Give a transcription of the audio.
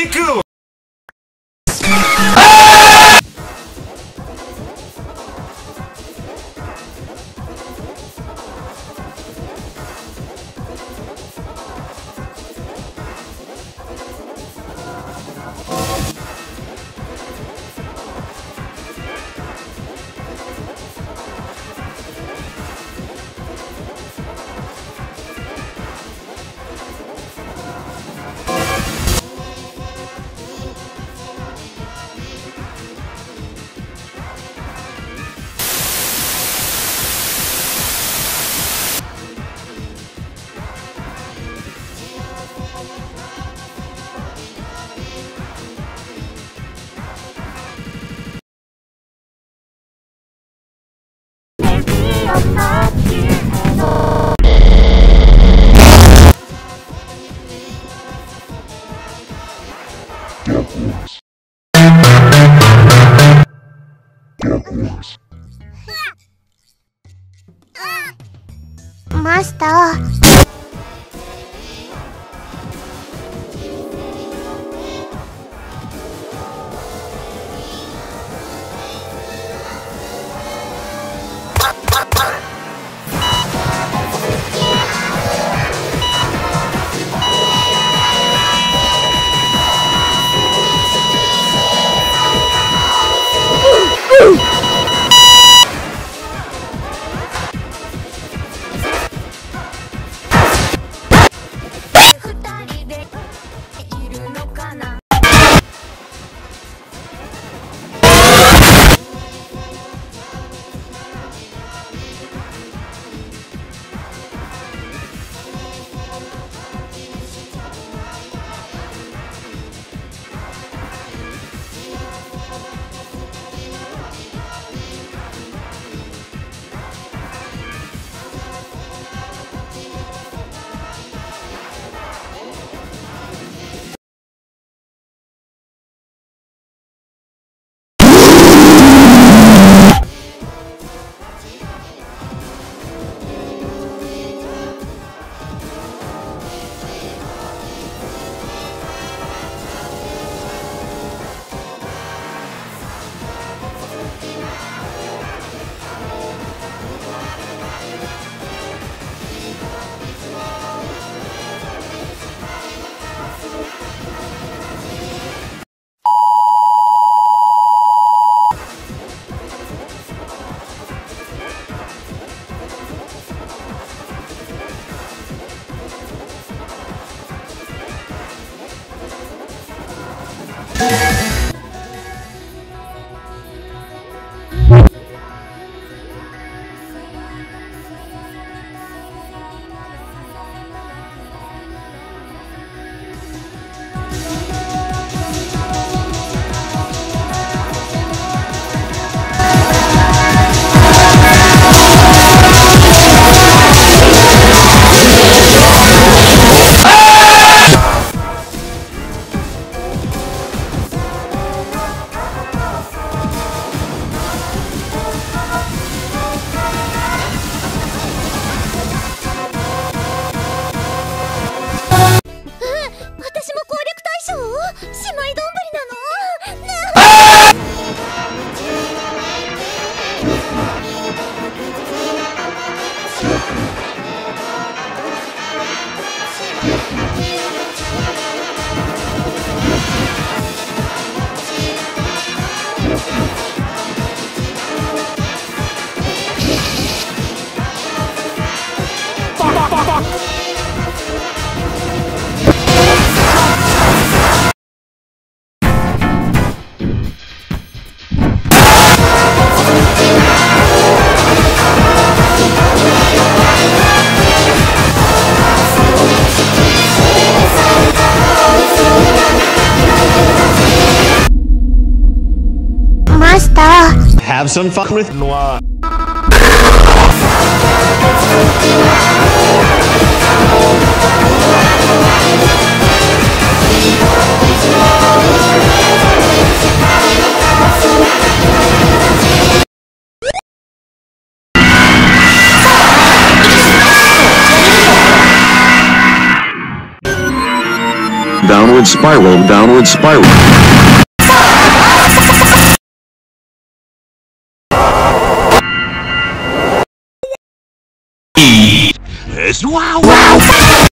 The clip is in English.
Miku! マスター。マ Have some fun with Noir. downward spiral, downward spiral. Wow, wow.